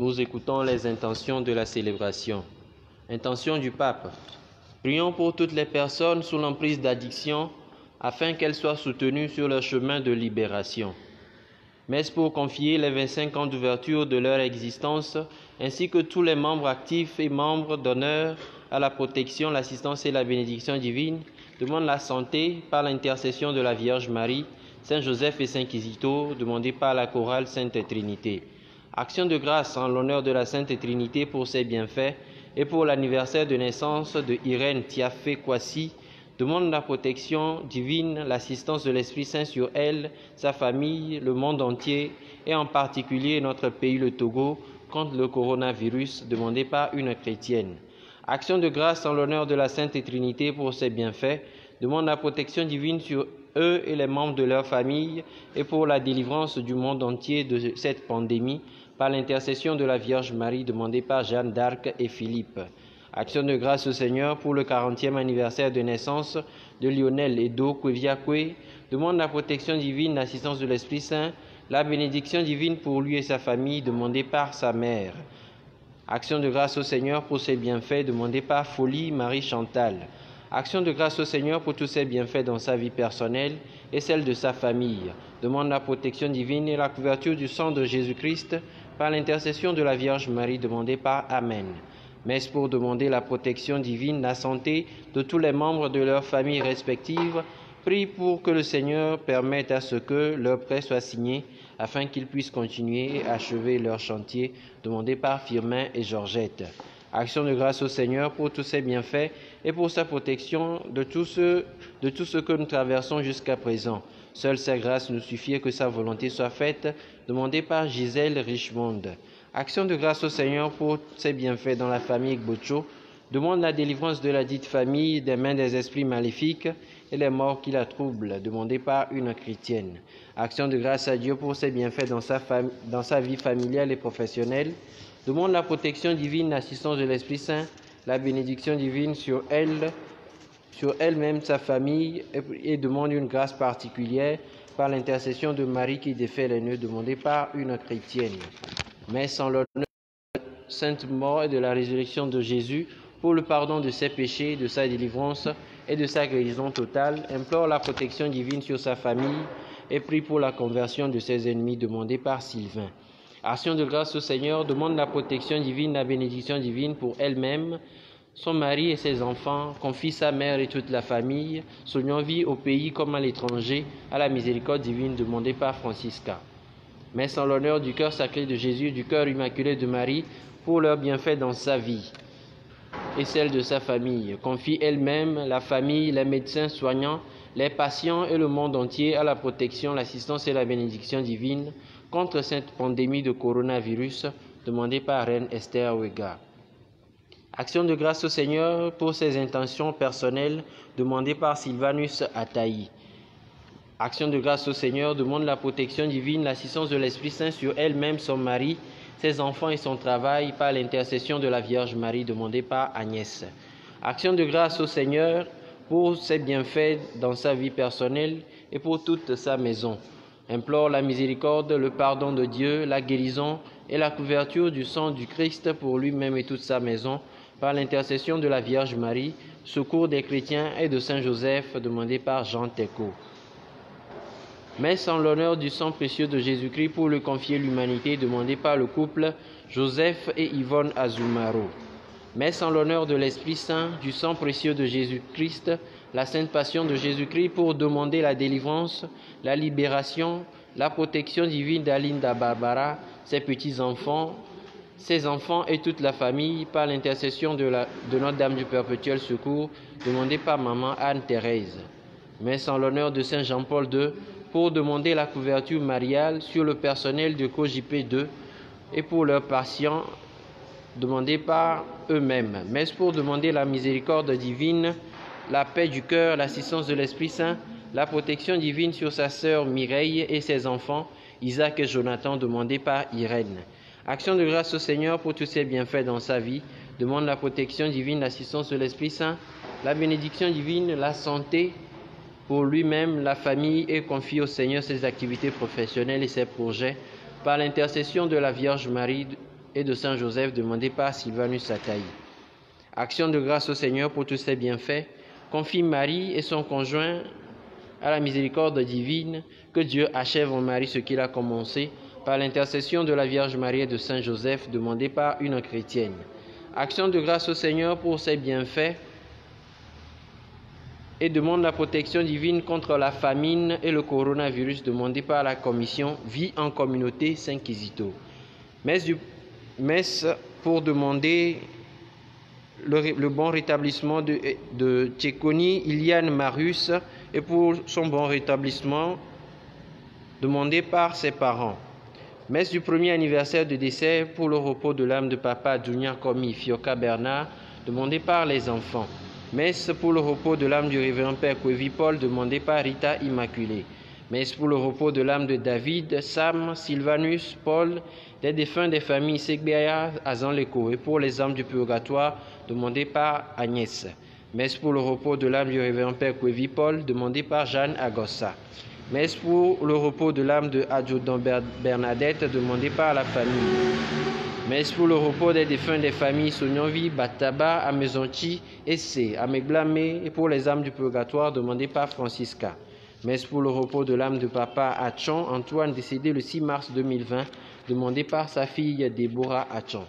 Nous écoutons les intentions de la célébration. Intention du pape. Prions pour toutes les personnes sous l'emprise d'addiction afin qu'elles soient soutenues sur leur chemin de libération. Messe pour confier les 25 ans d'ouverture de leur existence ainsi que tous les membres actifs et membres d'honneur à la protection, l'assistance et la bénédiction divine demandent la santé par l'intercession de la Vierge Marie, Saint Joseph et Saint Quisito, demandés par la chorale Sainte Trinité. Action de grâce en l'honneur de la Sainte Trinité pour ses bienfaits et pour l'anniversaire de naissance de Irène Tiafé Kwasi, demande la protection divine, l'assistance de l'Esprit Saint sur elle, sa famille, le monde entier et en particulier notre pays, le Togo, contre le coronavirus demandé par une chrétienne. Action de grâce en l'honneur de la Sainte Trinité pour ses bienfaits, demande la protection divine sur eux et les membres de leur famille et pour la délivrance du monde entier de cette pandémie par l'intercession de la Vierge Marie demandée par Jeanne d'Arc et Philippe. Action de grâce au Seigneur pour le 40e anniversaire de naissance de Lionel Edo Kweviakwe demande la protection divine, l'assistance de l'Esprit Saint, la bénédiction divine pour lui et sa famille demandée par sa mère. Action de grâce au Seigneur pour ses bienfaits demandés par Folie Marie Chantal. Action de grâce au Seigneur pour tous ses bienfaits dans sa vie personnelle et celle de sa famille. Demande la protection divine et la couverture du sang de Jésus-Christ par l'intercession de la Vierge Marie demandée par Amen. Messe pour demander la protection divine, la santé de tous les membres de leurs familles respectives. Prie pour que le Seigneur permette à ce que leur prêt soit signé afin qu'ils puissent continuer et achever leur chantier demandé par Firmin et Georgette. Action de grâce au Seigneur pour tous ses bienfaits et pour sa protection de tout ce, de tout ce que nous traversons jusqu'à présent. Seule sa grâce nous suffit que sa volonté soit faite, demandée par Gisèle Richmond. Action de grâce au Seigneur pour ses bienfaits dans la famille Gbocho. Demande la délivrance de la dite famille des mains des esprits maléfiques et les morts qui la troublent, demandée par une chrétienne. Action de grâce à Dieu pour ses bienfaits dans sa, dans sa vie familiale et professionnelle. Demande la protection divine, l'assistance de l'Esprit Saint, la bénédiction divine sur elle, sur elle-même, sa famille, et demande une grâce particulière par l'intercession de Marie qui défait les nœuds demandés par une chrétienne. Mais sans l'honneur de sainte mort et de la résurrection de Jésus, pour le pardon de ses péchés, de sa délivrance et de sa guérison totale, implore la protection divine sur sa famille et prie pour la conversion de ses ennemis demandés par Sylvain. Action de grâce au Seigneur demande la protection divine, la bénédiction divine pour elle-même, son mari et ses enfants, confie sa mère et toute la famille, son vie au pays comme à l'étranger, à la miséricorde divine demandée par Francisca. Mais sans l'honneur du cœur sacré de Jésus, du cœur immaculé de Marie, pour leur bienfait dans sa vie et celle de sa famille. Confie elle-même, la famille, les médecins soignants, les patients et le monde entier à la protection, l'assistance et la bénédiction divine contre cette pandémie de coronavirus demandée par Reine Esther Wega. Action de grâce au Seigneur pour ses intentions personnelles demandées par Sylvanus Ataï. Action de grâce au Seigneur demande la protection divine, l'assistance de l'Esprit Saint sur elle-même, son mari, ses enfants et son travail par l'intercession de la Vierge Marie demandée par Agnès. Action de grâce au Seigneur pour ses bienfaits dans sa vie personnelle et pour toute sa maison. Implore la miséricorde, le pardon de Dieu, la guérison et la couverture du sang du Christ pour lui-même et toute sa maison l'intercession de la Vierge Marie, secours des chrétiens et de Saint Joseph demandé par Jean Teco. Mais sans l'honneur du sang précieux de Jésus-Christ pour le confier l'humanité demandé par le couple Joseph et Yvonne Azumaro. Mais sans l'honneur de l'Esprit Saint, du sang précieux de Jésus-Christ, la sainte passion de Jésus-Christ pour demander la délivrance, la libération, la protection divine d'Alinda Barbara, ses petits-enfants, ses enfants et toute la famille par l'intercession de, Notre-Dame du Perpétuel Secours demandée par maman Anne-Thérèse. Mais sans l'honneur de Saint Jean-Paul II pour demander la couverture mariale sur le personnel de COJP2 et pour leurs patients demandés par eux-mêmes, mais pour demander la miséricorde divine, la paix du cœur, l'assistance de l'Esprit Saint, la protection divine sur sa sœur Mireille et ses enfants, Isaac et Jonathan, demandés par Irène. Action de grâce au Seigneur pour tous ses bienfaits dans sa vie, demande la protection divine, l'assistance de l'Esprit Saint, la bénédiction divine, la santé pour lui-même, la famille et confie au Seigneur ses activités professionnelles et ses projets par l'intercession de la Vierge Marie et de Saint Joseph demandé par Sylvanus Sataï. Action de grâce au Seigneur pour tous ses bienfaits. Confie Marie et son conjoint à la miséricorde divine, que Dieu achève en Marie ce qu'il a commencé par l'intercession de la Vierge Marie et de Saint Joseph demandé par une chrétienne. Action de grâce au Seigneur pour ses bienfaits et demande la protection divine contre la famine et le coronavirus demandé par la commission Vie en communauté Saint-Quisito. Messe, pour demander le, bon rétablissement de, de Tchékoni, Iliane Marius et pour son bon rétablissement demandé par ses parents. Messe du premier anniversaire de décès pour le repos de l'âme de papa Junior Komi Fioka Bernard, demandé par les enfants. Messe pour le repos de l'âme du révérend Père Kwevi Paul, demandé par Rita Immaculée. Messe pour le repos de l'âme de David, Sam, Sylvanus, Paul, des défunts des familles Segbea, Azan-Leko et pour les âmes du purgatoire, demandé par Agnès. Messe pour le repos de l'âme du révérend Père Kwevi Paul, demandé par Jeanne Agossa. Messe pour le repos de l'âme de Adjudant Bernadette, demandé par la famille. Messe pour le repos des défunts des familles Sognonvi, Bataba, Amezonchi, Essé, Amegblamé et pour les âmes du purgatoire, demandé par Francisca. Messe pour le repos de l'âme de papa Achon, Antoine, décédé le 6 mars 2020, demandé par sa fille Déborah Achon.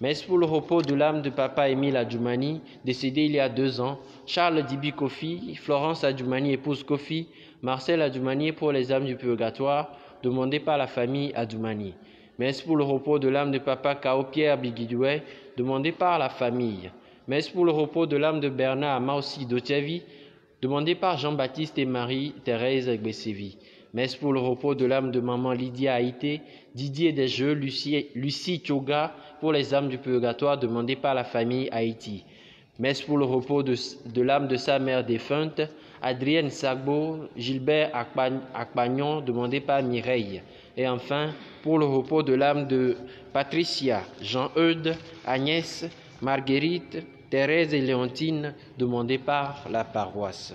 Messe pour le repos de l'âme de papa Émile Adjoumani, décédé il y a deux ans, Charles Dibi Kofi, Florence Adjoumani, épouse Kofi, Marcel Adjoumani pour les âmes du purgatoire, demandé par la famille Adjoumani. Messe pour le repos de l'âme de papa Kao Pierre Bigidoué, demandé par la famille? Messe pour le repos de l'âme de Bernard Maussi Dotiavi, demandé par Jean-Baptiste et Marie-Thérèse Gbessévi? Messe pour le repos de l'âme de maman Lydia Haïté, Didier Desjeux, Lucie, Lucie pour les âmes du purgatoire demandées par la famille Haïti. Messe pour le repos de, l'âme de sa mère défunte, Adrienne Sagbo, Gilbert Akpagnon demandé par Mireille. Et enfin, pour le repos de l'âme de Patricia, Jean-Eudes, Agnès, Marguerite, Thérèse et Léontine demandées par la paroisse.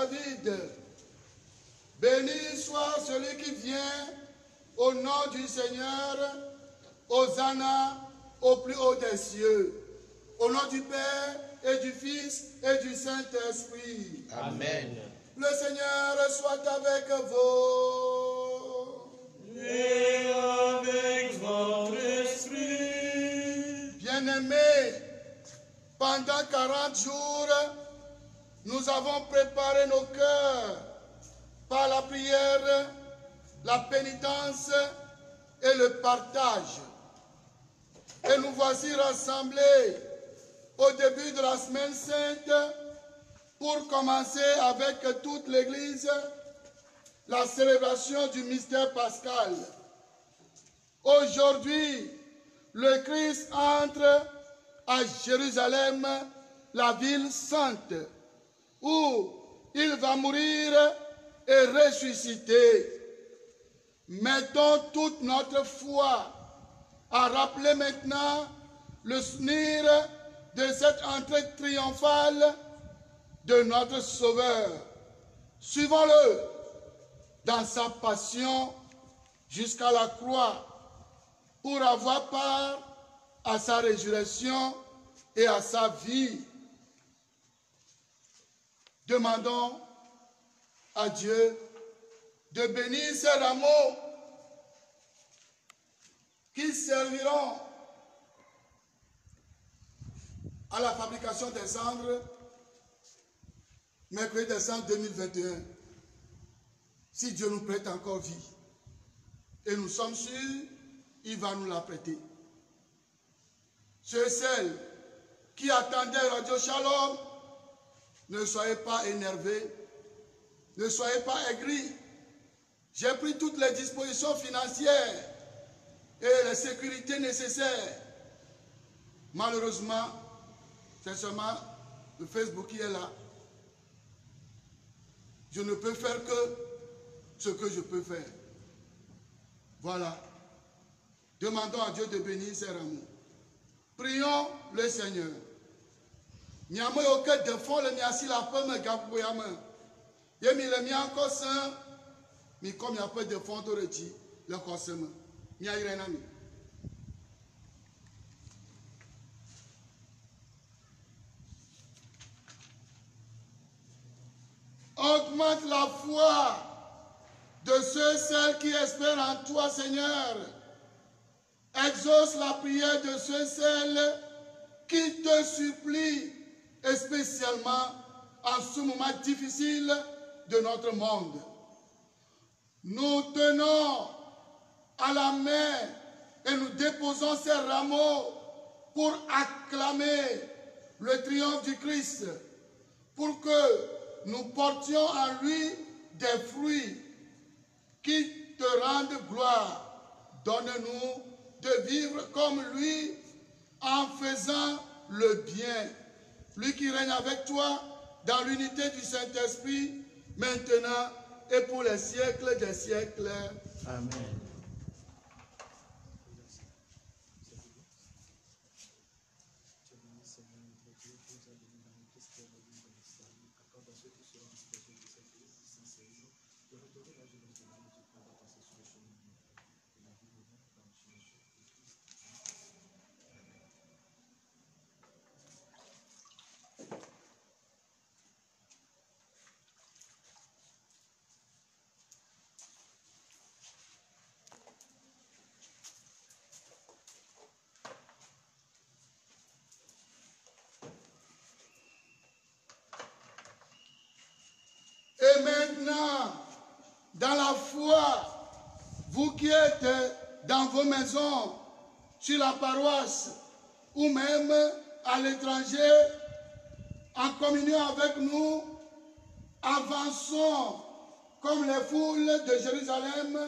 David. Béni soit celui qui vient au nom du Seigneur. Hosanna au plus haut des cieux. Au nom du Père et du Fils et du Saint-Esprit. Amen. Le Seigneur soit avec vous. Et avec votre esprit. Bien-aimés, pendant 40 jours, nous avons préparé nos cœurs par la prière, la pénitence et le partage. Et nous voici rassemblés au début de la semaine sainte pour commencer avec toute l'Église la célébration du mystère pascal. Aujourd'hui, le Christ entre à Jérusalem, la ville sainte, où il va mourir et ressusciter. Mettons toute notre foi à rappeler maintenant le souvenir de cette entrée triomphale de notre Sauveur. Suivons-le dans sa passion jusqu'à la croix pour avoir part à sa résurrection et à sa vie. Demandons à Dieu de bénir ces rameaux qui serviront à la fabrication des cendres mercredi décembre 2021. Si Dieu nous prête encore vie, et nous sommes sûrs, il va nous la prêter. Ceux celles qui attendaient Radio Shalom, ne soyez pas énervés, ne soyez pas aigris. J'ai pris toutes les dispositions financières et les sécurités nécessaires. Malheureusement, c'est seulement le Facebook qui est là. Je ne peux faire que ce que je peux faire. Voilà. Demandons à Dieu de bénir ces rameaux. Prions le Seigneur. Nyamo yo ke defɔ le mia si le aƒe me gaƒoƒoa me. Ye mi le mia ŋkɔ sẽ, mi kɔ miaƒe defɔ do ɖe dzi le xɔse me. Miayrae na. Augmente la foi de ceux celles qui espèrent en toi, Seigneur. Exauce la prière de ceux celles qui te supplient, et spécialement en ce moment difficile de notre monde. Nous tenons à la main et nous déposons ces rameaux pour acclamer le triomphe du Christ, pour que nous portions en lui des fruits qui te rendent gloire. Donne-nous de vivre comme lui en faisant le bien. Lui qui règne avec toi dans l'unité du Saint-Esprit, maintenant et pour les siècles des siècles. Amen. Et maintenant, dans la foi, vous qui êtes dans vos maisons, sur la paroisse ou même à l'étranger, en communion avec nous, avançons comme les foules de Jérusalem,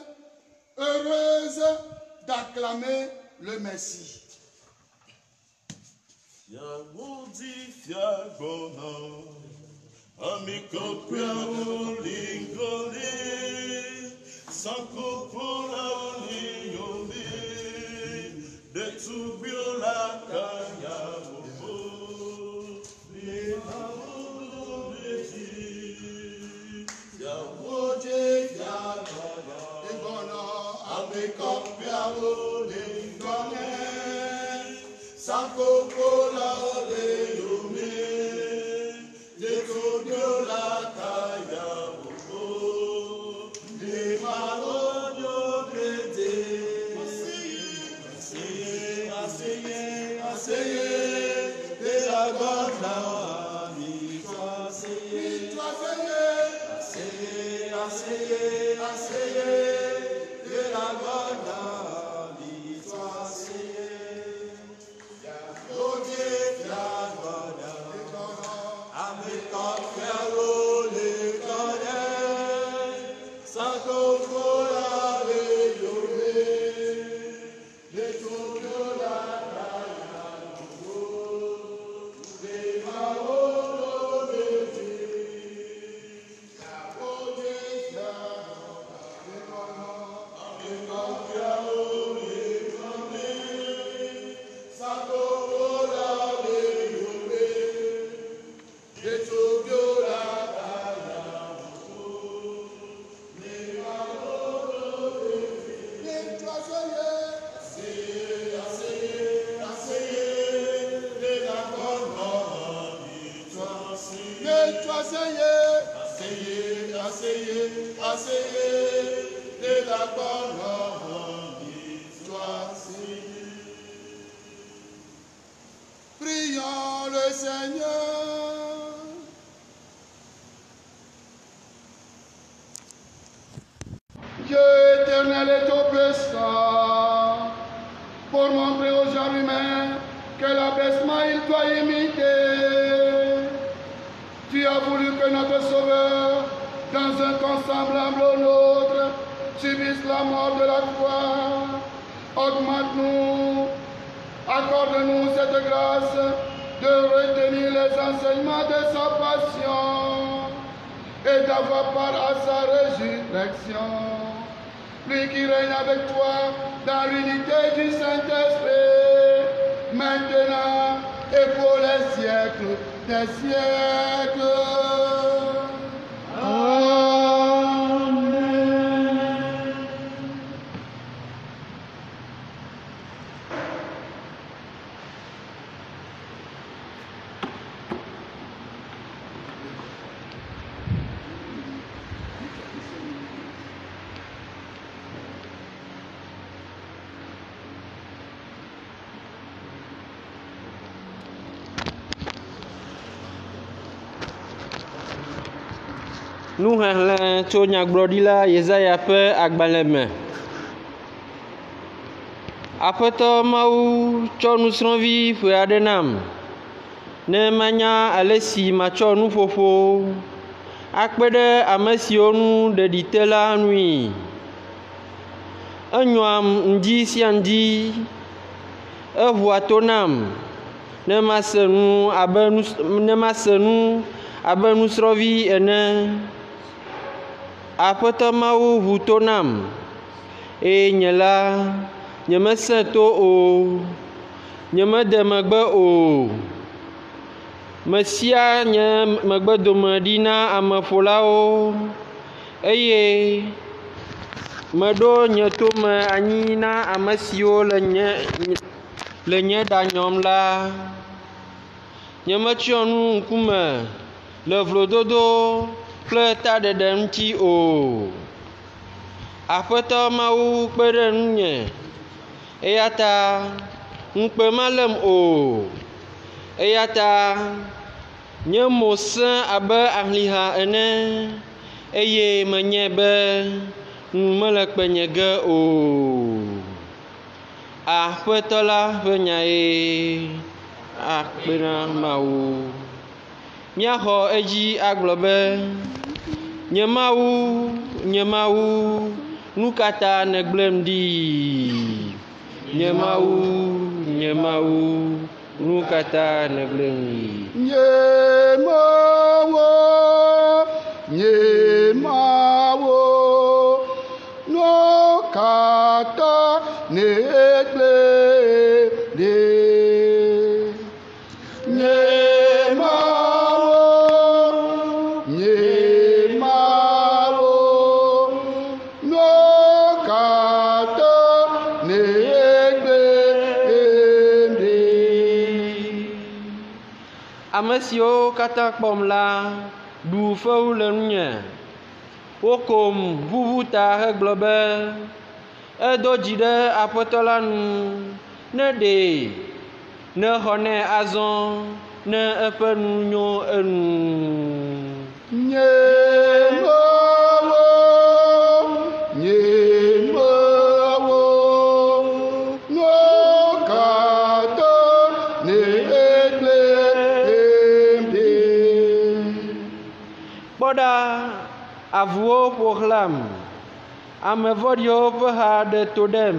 heureuses d'acclamer le Messie. Ami kopya olingoli Sankopula oliyombi Detubiola kanya bobo Lihamu beti Yawoje yababa Ibono Ami kopya olingoli Sankopula oliyombi Nuhehlẽ tso Nyagblɔɖila Yesaya ƒe agbalẽ me. Aƒetɔ Mawu tsɔ nusrɔ̃vi ƒe aɖe nam ne manya ale si matsɔ nuƒoƒo akpe ɖe ame siwo nu ɖeɖi te la nui. Enyɔam ŋdi sia ŋdi, eʋua to nam ne mase nu abe nus ne mase nu abe nusrɔ̃vi ene. Aƒetɔ Mawu ʋu to nam eye nye la nyemesẽ to o, nyemede megbe o. Mesia nye megbedome ɖi na ameƒolawo eye meɖo nye tome anyi na ame siwo le nye le nye ɖa nyɔm la. Nyemetsyɔ nu ŋkume le vlododo kple taɖeɖe ŋuti o. Aƒetɔ Mawu kpe ɖe ŋunye eya ta ŋukpe malém o. Eya ta nye mo sẽ abe ahliha ene eye menye be nu mele kpenye ge o aƒetɔ la ƒe nya ye akpe na mawu míaxɔ edzi agblɔ be nye mawu nye mawu nu katã negblẽm ɖi? Nye mawu nye mawu nu katã negblẽm ɖi? Nye mawo nye mawo no kata negble de ame siwo katã kpɔm la ɖu fewu le nunye. Wokom ʋuʋu ta hegblɔ be edo dzi ɖe aƒetɔ la nu ne ɖe ne xɔ nɛ azɔ ne eƒe nu nyo enu. Nye mawo avuwo ƒo xlam ame vɔ̃ɖiwo ƒe ha ɖe to ɖem.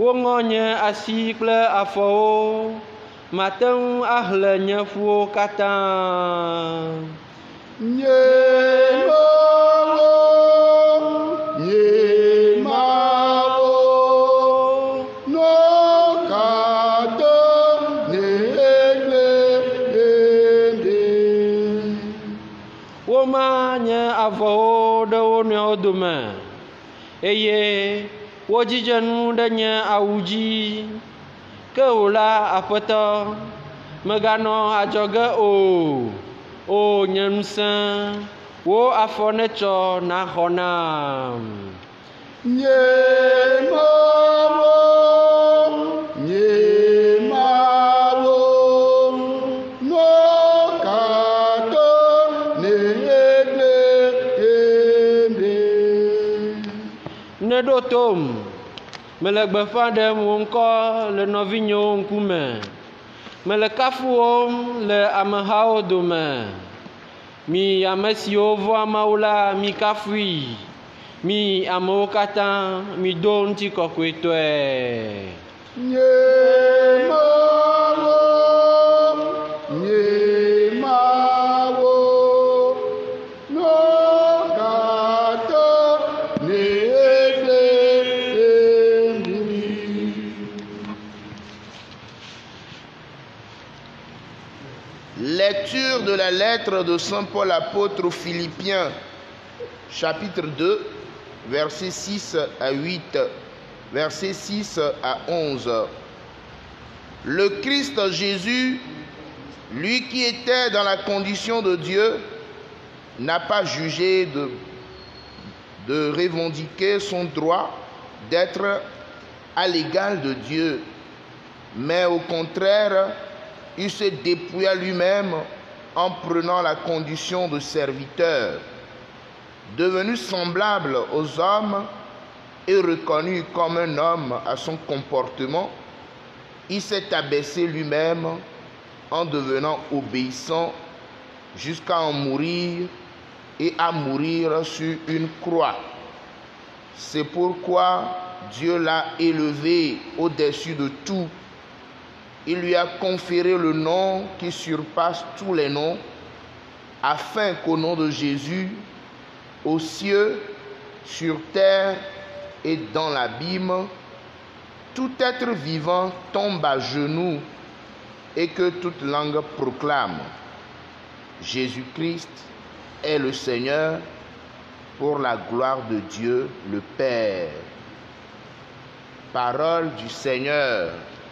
Woŋɔ nye asi kple afɔwo. Mate ŋu axlẽ nye ƒuwo katã. Nye mawo avɔwo ɖe wo nɔewo dome. Eye wodzidze nu ɖe nye awu dzi. Ke wò la aƒetɔ meganɔ adzɔge o. O nye ŋusẽ wo afɔ netsɔ naxɔ nam. Nye mawo ɖo tom mele gbeƒã ɖem wò ŋkɔ le nɔvinyewo ŋkume. Mele kafuwòm le amehawo dome. Mi ame siwo vɔ̃a mawu la mi kafui. Mi amewo katã mi do ŋutikɔkɔetɔe nye lettre de Saint Paul apôtre aux Philippiens, chapitre 2, versets 6 à 8, versets 6 à 11. Le Christ Jésus, lui qui était dans la condition de Dieu, n'a pas jugé de, de revendiquer son droit d'être à l'égal de Dieu, mais au contraire, il se dépouilla lui-même en prenant la condition de serviteur. Devenu semblable aux hommes et reconnu comme un homme à son comportement, il s'est abaissé lui-même en devenant obéissant jusqu'à en mourir et à mourir sur une croix. C'est pourquoi Dieu l'a élevé au-dessus de tout. Il lui a conféré le nom qui surpasse tous les noms, afin qu'au nom de Jésus, aux cieux, sur terre et dans l'abîme, tout être vivant tombe à genoux et que toute langue proclame. Jésus-Christ est le Seigneur pour la gloire de Dieu le Père. Parole du Seigneur.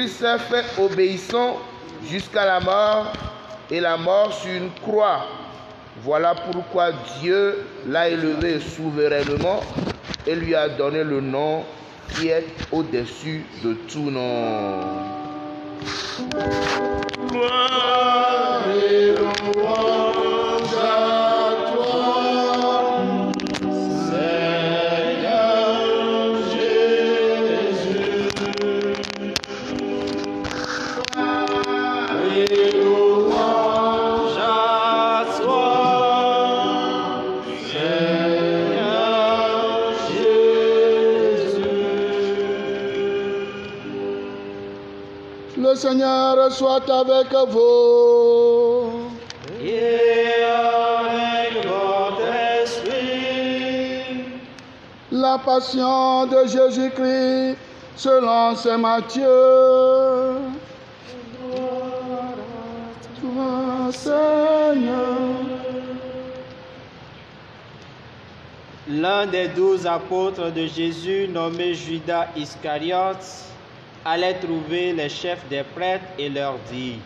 Christ s'est fait obéissant jusqu'à la mort et la mort sur une croix. Voilà pourquoi Dieu l'a élevé souverainement et lui a donné le nom qui est au-dessus de tout nom. Soit avec vous. Et avec votre esprit, La passion de Jésus-Christ selon Saint Matthieu. Toi, Seigneur. L'un des douze apôtres de Jésus, nommé Judas Iscariote, allait trouver les chefs des prêtres et leur dit,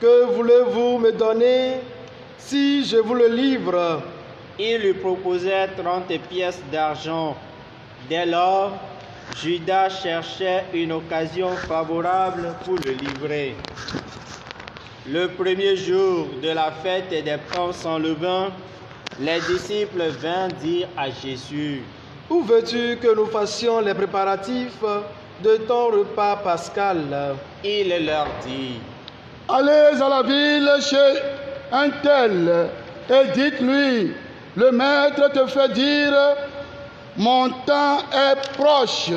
Que voulez-vous me donner si je vous le livre? Ils lui proposèrent trente pièces d'argent. Dès lors, Judas cherchait une occasion favorable pour le livrer. Le premier jour de la fête des pains sans levain, les disciples vinrent dire à Jésus, Où veux-tu que nous fassions les préparatifs? De ton repas pascal il leur dit, Allez à la ville chez un tel et dites-lui, le maître te fait dire, mon temps est proche.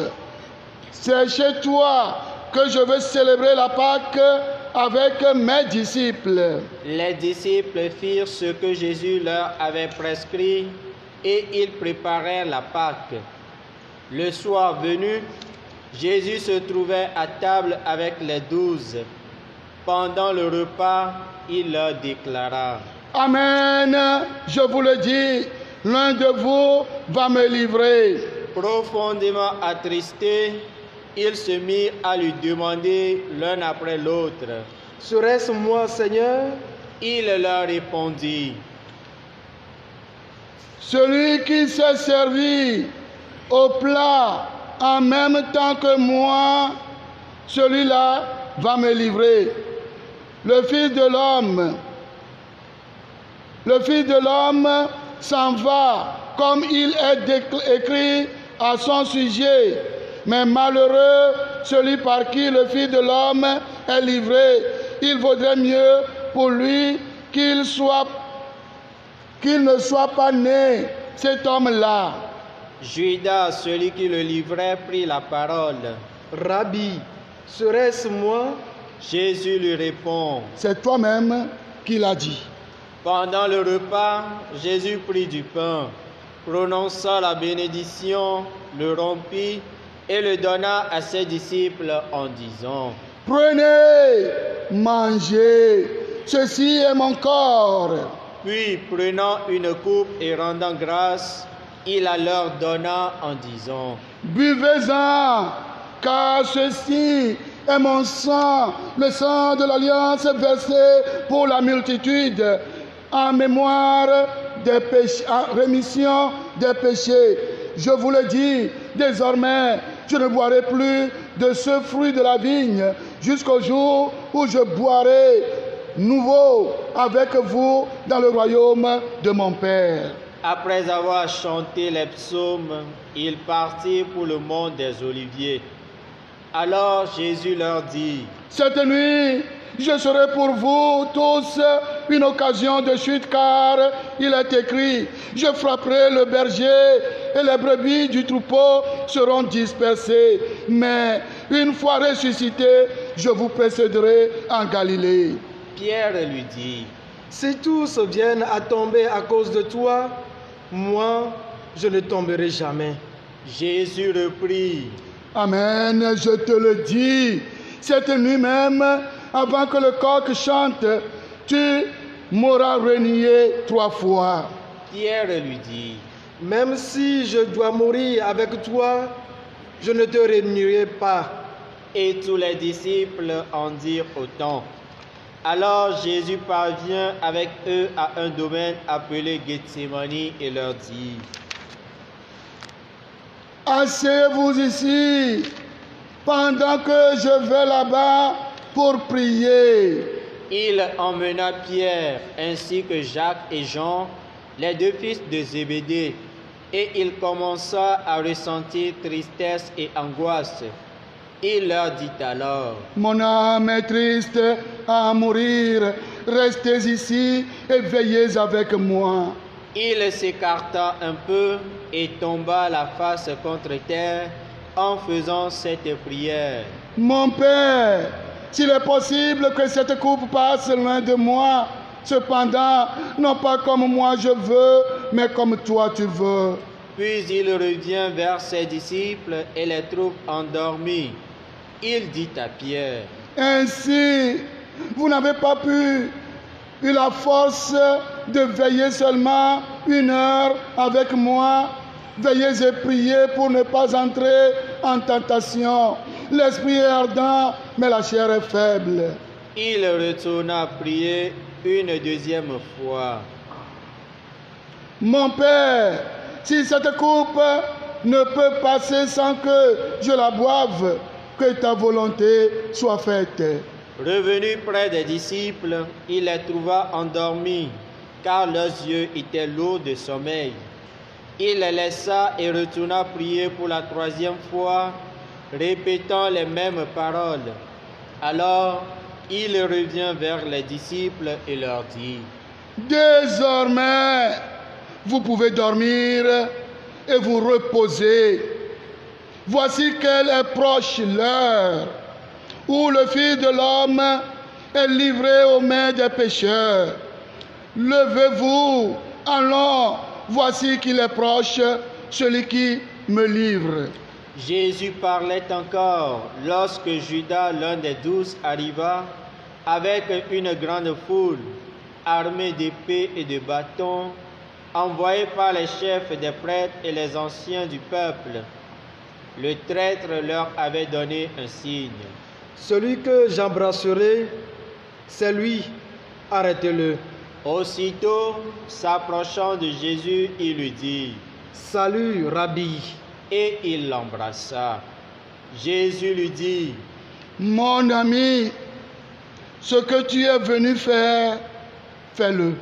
C'est chez toi que je veux célébrer la Pâque avec mes disciples. Les disciples firent ce que Jésus leur avait prescrit et ils préparèrent la Pâque. Le soir venu, Jésus se trouvait à table avec les douze. Pendant le repas, il leur déclara, Amen, je vous le dis, l'un de vous va me livrer. profondément attristés, ils se mirent à lui demander l'un après l'autre. Serait-ce moi, Seigneur? Il leur répondit, Celui qui s'est servi au plat en même temps que moi, celui-là va me livrer. Le Fils de l'homme, le Fils de l'homme s'en va comme il est écrit à son sujet. Mais malheureux celui par qui le Fils de l'homme est livré. Il vaudrait mieux pour lui qu'il soit qu'il ne soit pas né, cet homme-là. Judas, celui qui le livrait, prit la parole. Rabbi, serait-ce moi? Jésus lui répond, C'est toi-même qui l'as dit. Pendant le repas, Jésus prit du pain, prononça la bénédiction, le rompit et le donna à ses disciples en disant, Prenez, mangez, ceci est mon corps. Puis prenant une coupe et rendant grâce, il la leur donna en disant, Buvez-en, car ceci est mon sang, le sang de l'alliance versé pour la multitude, en mémoire des péchés, en rémission des péchés. Je vous le dis, désormais, je ne boirai plus de ce fruit de la vigne jusqu'au jour où je boirai nouveau avec vous dans le royaume de mon Père. Après avoir chanté les psaumes, ils partirent pour le mont des Oliviers. Alors Jésus leur dit, Cette nuit, je serai pour vous tous une occasion de chute car il est écrit, je frapperai le berger et les brebis du troupeau seront dispersées. Mais une fois ressuscité, je vous précéderai en Galilée. Pierre lui dit, Si tous viennent à tomber à cause de toi, moi, je ne tomberai jamais. Jésus reprit, Amen, je te le dis, cette nuit même, avant que le coq chante, tu m'auras renié trois fois. Pierre lui dit, Même si je dois mourir avec toi, je ne te réunirai pas. Et tous les disciples en dirent autant. Alors Jésus parvient avec eux à un domaine appelé Gethsemane et leur dit, Asseyez-vous ici pendant que je vais là-bas pour prier. Il emmena Pierre ainsi que Jacques et Jean, les deux fils de Zébédée, et il commença à ressentir tristesse et angoisse. Il leur dit alors, Mon âme est triste à mourir. Restez ici et veillez avec moi. il s'écarta un peu et tomba la face contre terre en faisant cette prière. Mon Père, s'il est possible que cette coupe passe loin de moi, cependant, non pas comme moi je veux, mais comme toi tu veux. Puis il revient vers ses disciples et les trouve endormis. Il dit à Pierre, Ainsi, vous n'avez pas pu eu la force de veiller seulement une heure avec moi. Veillez et priez pour ne pas entrer en tentation. L'esprit est ardent, mais la chair est faible. il retourna prier une deuxième fois. Mon Père, si cette coupe ne peut passer sans que je la boive, que ta volonté soit faite. Revenu près des disciples, il les trouva endormis, car leurs yeux étaient lourds de sommeil. Il les laissa et retourna prier pour la troisième fois, répétant les mêmes paroles. Alors, il revient vers les disciples et leur dit, Désormais, vous pouvez dormir et vous reposer. Voici qu'elle est proche l'heure où le Fils de l'homme est livré aux mains des pécheurs. Levez-vous, allons, voici qu'il est proche, celui qui me livre. Jésus parlait encore lorsque Judas, l'un des douze, arriva avec une grande foule, armée d'épées et de bâtons, envoyée par les chefs des prêtres et les anciens du peuple. Le traître leur avait donné un signe. Celui que j'embrasserai, c'est lui. Arrêtez-le. Aussitôt, s'approchant de Jésus, il lui dit, Salut, Rabbi. et il l'embrassa. Jésus lui dit, Mon ami, ce que tu es venu faire, fais-le.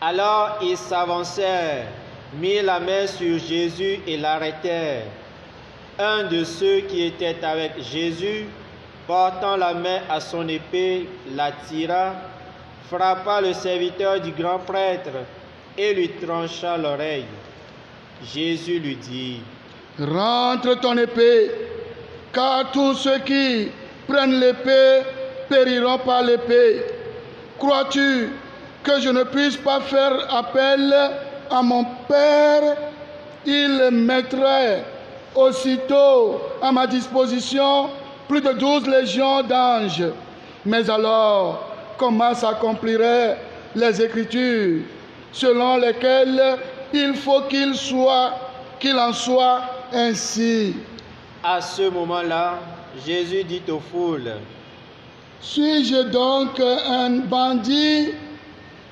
Alors ils s'avancèrent, mirent la main sur Jésus et l'arrêtèrent. Un de ceux qui étaient avec Jésus, portant la main à son épée, la tira, frappa le serviteur du grand prêtre et lui trancha l'oreille. Jésus lui dit, Rentre ton épée, car tous ceux qui prennent l'épée périront par l'épée. Crois-tu que je ne puisse pas faire appel à mon Père? Il mettrait aussitôt à ma disposition plus de douze légions d'anges. Mais alors, comment s'accompliraient les Écritures selon lesquelles il faut qu'il soit, qu'il en soit ainsi? À ce moment-là, Jésus dit aux foules, Suis-je donc un bandit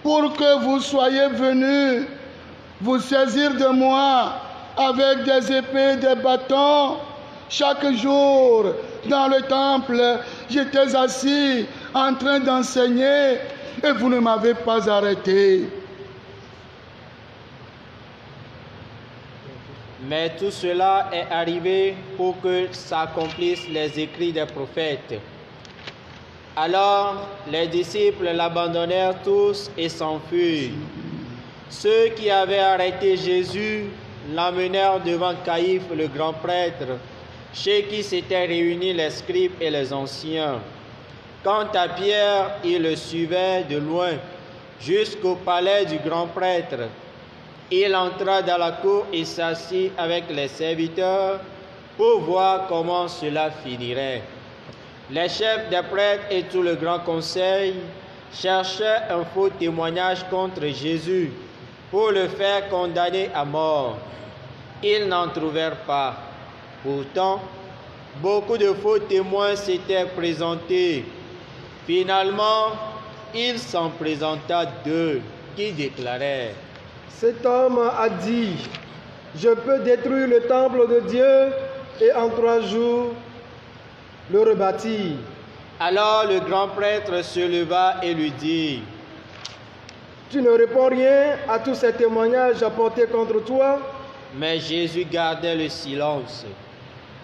pour que vous soyez venus vous saisir de moi avec des épées, des bâtons Chaque jour, dans le temple, j'étais assis en train d'enseigner et vous ne m'avez pas arrêté. Mais tout cela est arrivé pour que s'accomplissent les écrits des prophètes. Alors les disciples l'abandonnèrent tous et s'enfuirent. Ceux qui avaient arrêté Jésus l'emmenèrent devant Caïphe le grand prêtre, chez qui s'étaient réunis les scribes et les anciens. Quant à Pierre, il le suivait de loin jusqu'au palais du grand prêtre. Il entra dans la cour et s'assit avec les serviteurs pour voir comment cela finirait. Les chefs des prêtres et tout le grand conseil cherchaient un faux témoignage contre Jésus pour le faire condamner à mort. Ils n'en trouvèrent pas. Pourtant, beaucoup de faux témoins s'étaient présentés. Finalement, il s'en présenta deux qui déclarèrent Cet homme a dit, je peux détruire le temple de Dieu et en trois jours le rebâtir. Alors le grand prêtre se leva et lui dit, Tu ne réponds rien à tous ces témoignages apportés contre toi mais Jésus gardait le silence.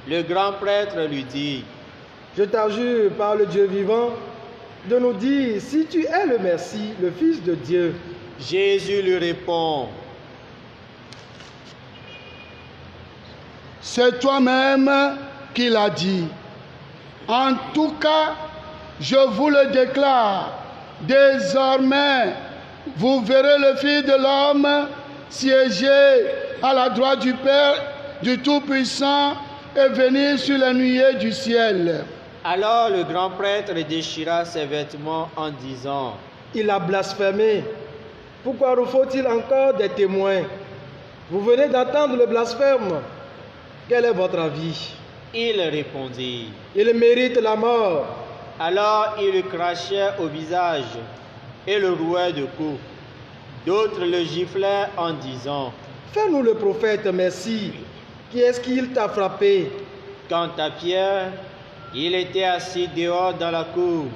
Le grand prêtre lui dit, Je t'adjure par le Dieu vivant de nous dire si tu es le Messie, le Fils de Dieu. Jésus lui répond, C'est toi-même qui l'as dit. En tout cas, je vous le déclare, désormais, vous verrez le Fils de l'homme siéger à la droite du Père, du Tout-Puissant, et venir sur les nuées du ciel. Alors le grand prêtre déchira ses vêtements en disant, Il a blasphémé. Pourquoi nous faut-il encore des témoins? Vous venez d'entendre le blasphème. Quel est votre avis? Il répondit, Il mérite la mort. Alors il le crachait au visage et le rouait de coups. D'autres le giflaient en disant, Fais-nous le prophète, merci. Qui est-ce qu'il t'a frappé? Quant à Pierre, il était assis dehors dans la cour.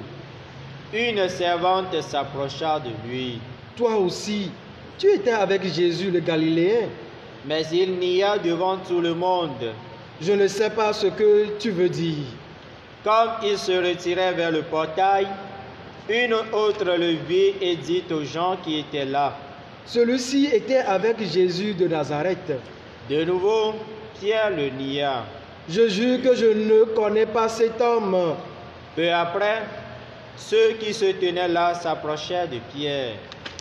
Une servante s'approcha de lui, Toi aussi, tu étais avec Jésus le Galiléen. mais il nia devant tout le monde. Je ne sais pas ce que tu veux dire. Comme il se retirait vers le portail, une autre le vit et dit aux gens qui étaient là. Celui-ci était avec Jésus de Nazareth. De nouveau, Pierre le nia. Je jure que je ne connais pas cet homme. Peu après, ceux qui se tenaient là s'approchèrent de Pierre.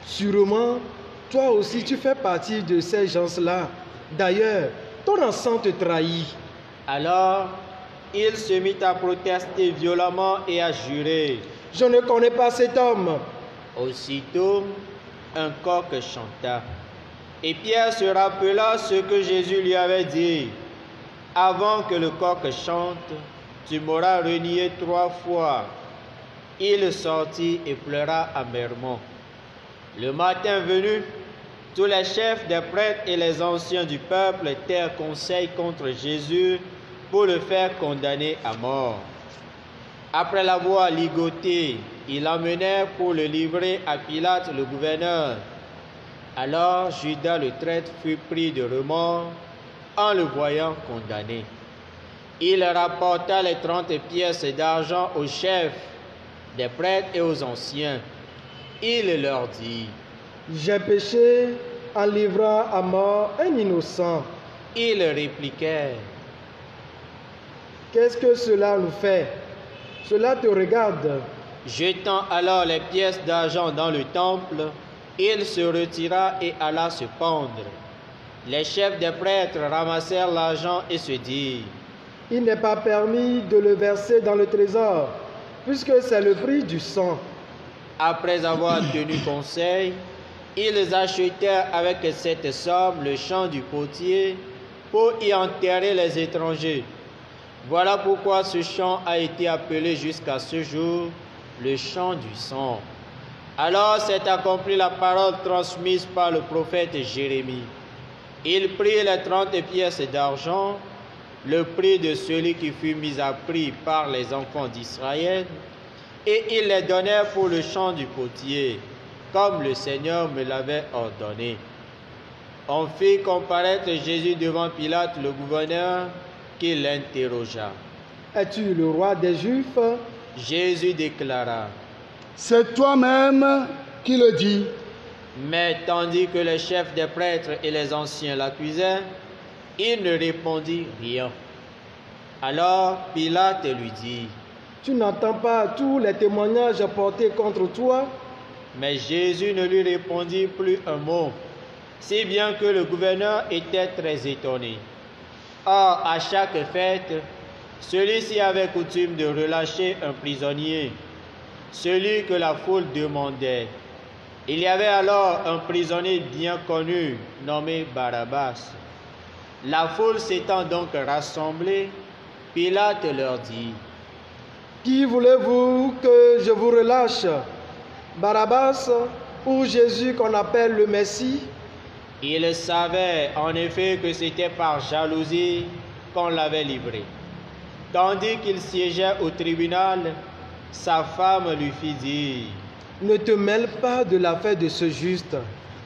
Sûrement, toi aussi tu fais partie de ces gens-là. D'ailleurs, ton sang te trahit. Alors, il se mit à protester violemment et à jurer. Je ne connais pas cet homme. Aussitôt, un coq chanta. Et Pierre se rappela ce que Jésus lui avait dit. Avant que le coq chante, tu m'auras renié trois fois. Il sortit et pleura amèrement. Le matin venu, tous les chefs des prêtres et les anciens du peuple étaient conseil contre Jésus pour le faire condamner à mort. Après l'avoir ligoté, ils l'emmenèrent pour le livrer à Pilate le gouverneur. Alors Judas le traître fut pris de remords en le voyant condamné. Il rapporta les trente pièces d'argent aux chefs des prêtres et aux anciens. Il leur dit, J'ai péché en livrant à mort un innocent. ils répliquèrent, Qu'est-ce que cela nous fait? Cela te regarde. Jetant alors les pièces d'argent dans le temple, il se retira et alla se pendre. Les chefs des prêtres ramassèrent l'argent et se dirent, Il n'est pas permis de le verser dans le trésor, puisque c'est le prix du sang. après avoir tenu conseil, ils achetèrent avec cette somme le champ du potier pour y enterrer les étrangers. Voilà pourquoi ce champ a été appelé jusqu'à ce jour le champ du sang. Alors s'est accomplie la parole transmise par le prophète Jérémie. Il prit les trente pièces d'argent, le prix de celui qui fut mis à prix par les enfants d'Israël, et il les donnait pour le champ du potier, comme le Seigneur me l'avait ordonné. On fit comparaître Jésus devant Pilate le gouverneur, qui l'interrogea. Es-tu le roi des Juifs? Jésus déclara, C'est toi-même qui le dis. mais tandis que les chefs des prêtres et les anciens l'accusaient, il ne répondit rien. Alors Pilate lui dit, Tu n'entends pas tous les témoignages apportés contre toi? Mais Jésus ne lui répondit plus un mot, si bien que le gouverneur était très étonné. Or, à chaque fête, celui-ci avait coutume de relâcher un prisonnier, celui que la foule demandait. Il y avait alors un prisonnier bien connu, nommé Barabbas. La foule s'étant donc rassemblée, Pilate leur dit, Qui voulez-vous que je vous relâche? Barabbas ou Jésus qu'on appelle le Messie? Il savait en effet que c'était par jalousie qu'on l'avait livré. Tandis qu'il siégeait au tribunal, sa femme lui fit dire, Ne te mêle pas de l'affaire de ce juste,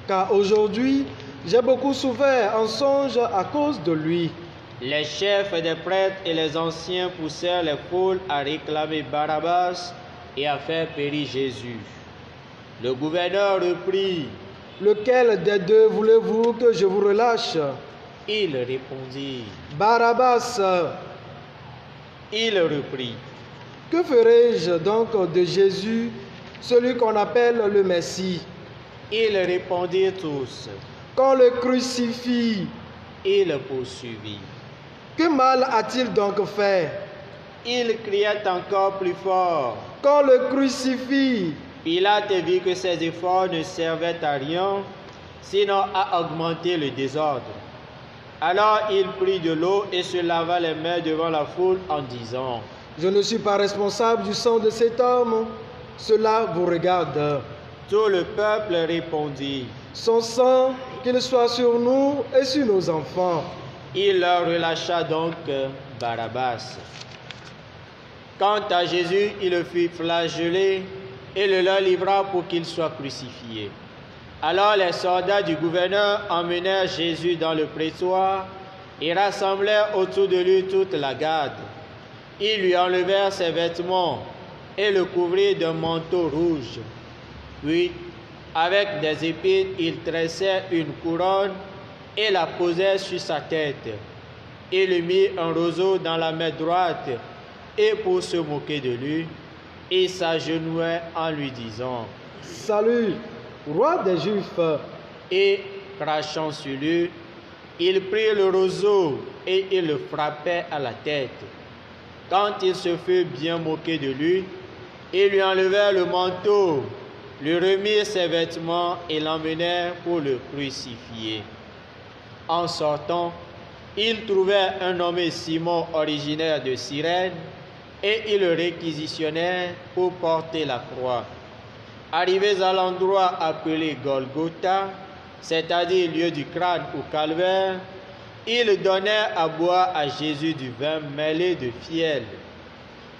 car aujourd'hui j'ai beaucoup souffert en songe à cause de lui. Les chefs des prêtres et les anciens poussèrent les foules à réclamer Barabbas et à faire périr Jésus. Le gouverneur reprit, Lequel des deux voulez-vous que je vous relâche il répondit, Barabbas. il reprit, Que ferai-je donc de Jésus, celui qu'on appelle le Messie ils répondirent tous, Qu'on le crucifie. il poursuivit. Que mal a-t-il donc fait Il criait encore plus fort. Qu'on le crucifie. Pilate vit que ses efforts ne servaient à rien, sinon à augmenter le désordre. Alors il prit de l'eau et se lava les mains devant la foule en disant, Je ne suis pas responsable du sang de cet homme. Cela vous regarde. Tout le peuple répondit, Son sang, qu'il soit sur nous et sur nos enfants. Il leur relâcha donc Barabbas. Quant à Jésus, il le fit flageller et le leur livra pour qu'il soit crucifié. Alors les soldats du gouverneur emmenèrent Jésus dans le prétoire et rassemblèrent autour de lui toute la garde. Ils lui enlevèrent ses vêtements et le couvrirent d'un manteau rouge. Puis, avec des épines, ils tressèrent une couronne et la posèrent sur sa tête. Ils lui mirent un roseau dans la main droite et pour se moquer de lui, ils s'agenouaient en lui disant, Salut, roi des Juifs. et crachant sur lui, il prit le roseau et il le frappait à la tête. Quand il se fut bien moqué de lui, ils lui enlevèrent le manteau, lui remirent ses vêtements et l'emmenèrent pour le crucifier. En sortant, ils trouvèrent un nommé Simon originaire de Cyrène et ils le réquisitionnèrent pour porter la croix. Arrivés à l'endroit appelé Golgotha, c'est-à-dire lieu du crâne ou calvaire, ils donnèrent à boire à Jésus du vin mêlé de fiel.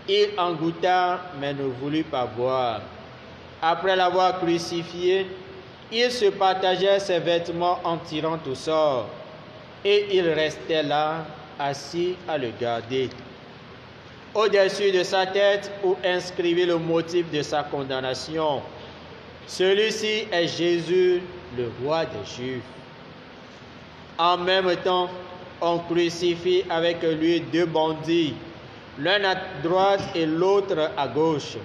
Il en goûta, mais ne voulut pas boire. Après l'avoir crucifié, il se partageait ses vêtements en tirant au sort, et il restait là, assis à le garder. Au-dessus de sa tête, où inscrivit le motif de sa condamnation. Celui-ci est Jésus, le roi des Juifs. En même temps, on crucifie avec lui deux bandits, l'un à droite et l'autre à gauche.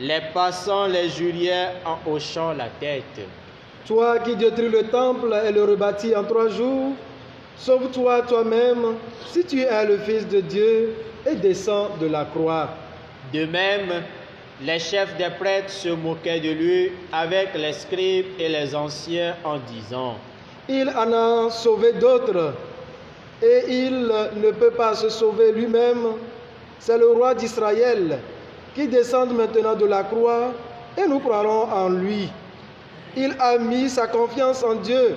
Les passants les jurièrent en hochant la tête. Toi qui détruis le temple et le rebâtis en trois jours, sauve-toi toi-même si tu es le Fils de Dieu et descends de la croix. De même, les chefs des prêtres se moquaient de lui avec les scribes et les anciens en disant, Il en a sauvé d'autres et il ne peut pas se sauver lui-même. C'est le roi d'Israël qui descend maintenant de la croix et nous croirons en lui. Il a mis sa confiance en Dieu.